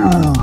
Oh.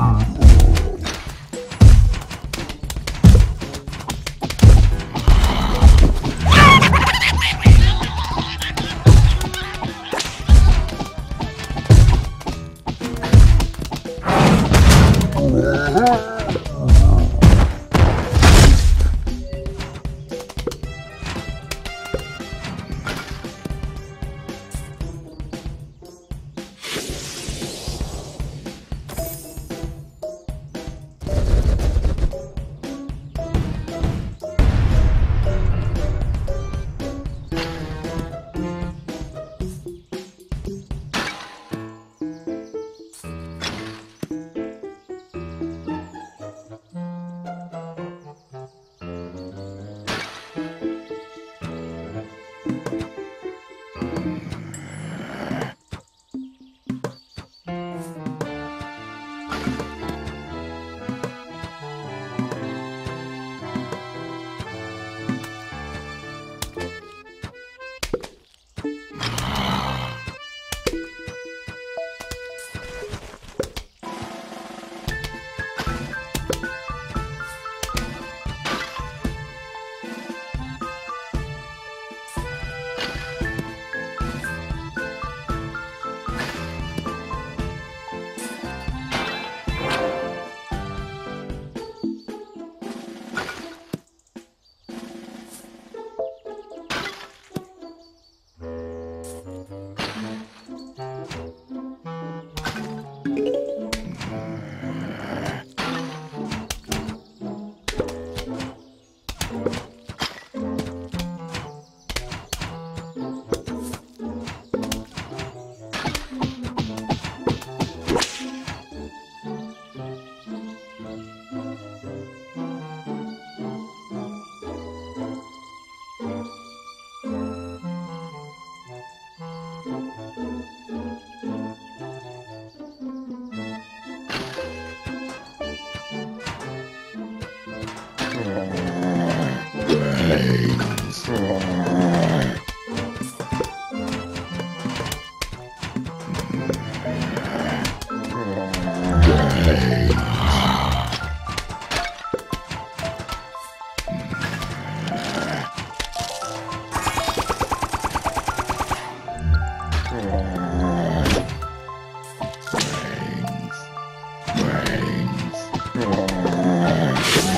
eggs.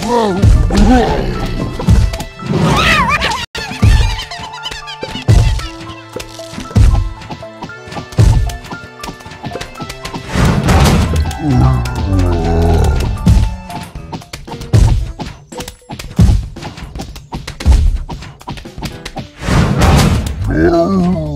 Whoa! Whoa! Oh.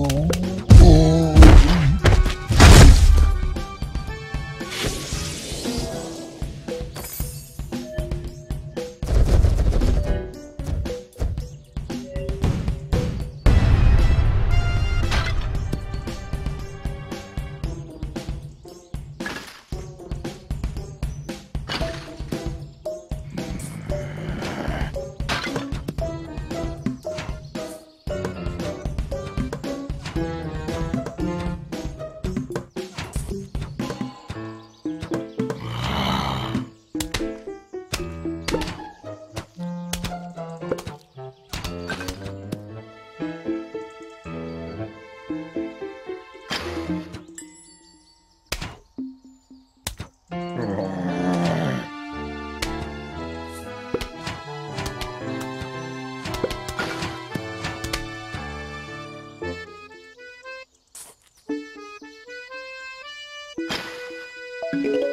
Brains.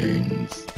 Brains.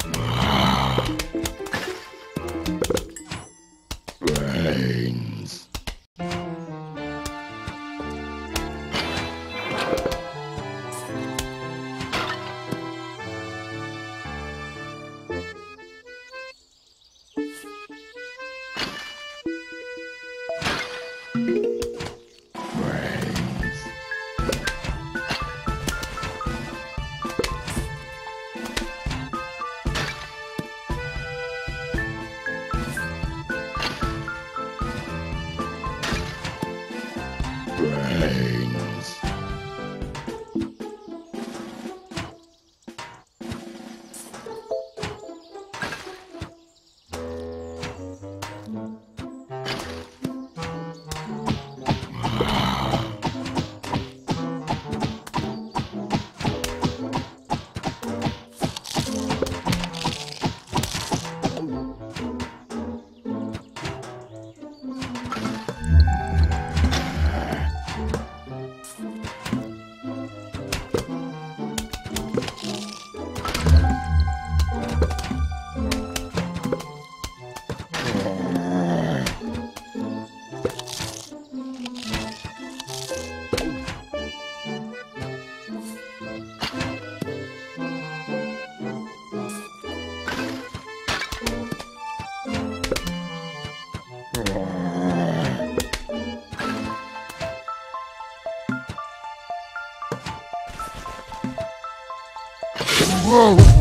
Whoa.